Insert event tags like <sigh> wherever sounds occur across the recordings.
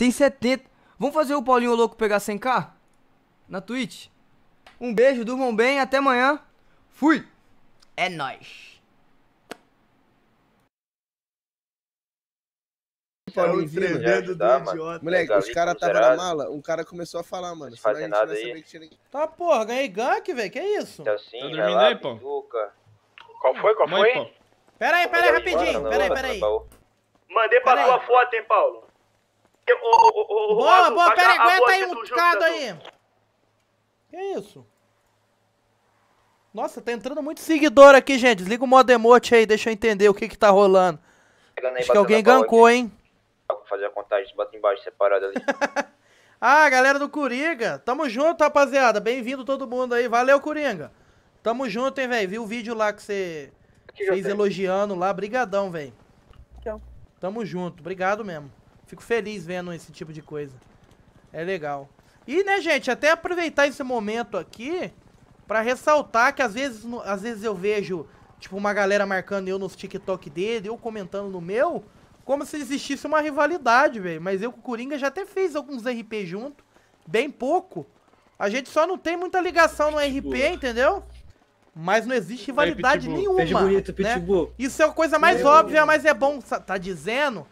Tem 70. Vamos fazer o Paulinho Louco pegar 100k? Na Twitch? Um beijo, durmam bem, até amanhã. Fui! É nóis! Paulinho tremendo Já do idiota. Moleque, os caras tava na mala, um cara começou a falar, mano. Não senão fazem a gente vai nada aí. Tá, porra, ganhei gank, velho. Que isso? Assim, Tá vai dormindo lá, aí, pô? Qual foi? Qual Mãe, foi? pô. Pera aí, pera aí, rapidinho. Pera aí, pera aí. Mandei pra aí. foto, hein, Paulo? Ô, ô, ô, ô, ô, Boa, boa, pera aguenta aí que um junta, aí. Que isso? Nossa, tá entrando muito seguidor aqui, gente. Desliga o modo emote aí, deixa eu entender o que que tá rolando. Aí, Acho que alguém aqui. hein? Vou fazer a contagem, bota embaixo, separado ali. <laughs> Ah, galera do Coringa. Tamo junto, rapaziada. Bem-vindo todo mundo aí. Valeu, Coringa. Tamo junto, hein, velho. Vi o vídeo lá que você fez tem. elogiando lá. Brigadão, velho. Tchau. Tamo junto. Obrigado mesmo. Fico feliz vendo esse tipo de coisa. É legal. E, né, gente, até aproveitar esse momento aqui pra ressaltar que às vezes, no- às vezes eu vejo, tipo, uma galera marcando eu nos TikTok dele, eu comentando no meu, como se existisse uma rivalidade, velho. Mas eu com o Coringa já até fez alguns RP junto, bem pouco. A gente só não tem muita ligação no RP, entendeu? Mas não existe rivalidade Pitbull. nenhuma. Bonito, né? Pitbull. Isso é a coisa mais óbvia, mas é bom tá dizendo,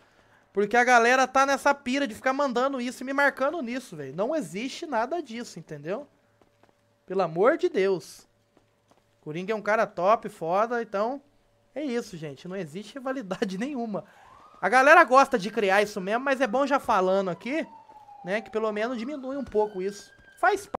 porque a galera tá nessa pira de ficar mandando isso e me marcando nisso, velho. Não existe nada disso, entendeu? Pelo amor de Deus. Coringa é um cara top, foda, então é isso, gente. Não existe rivalidade <laughs> nenhuma. A galera gosta de criar isso mesmo, mas é bom já falando aqui, né, que pelo menos diminui um pouco isso. Faz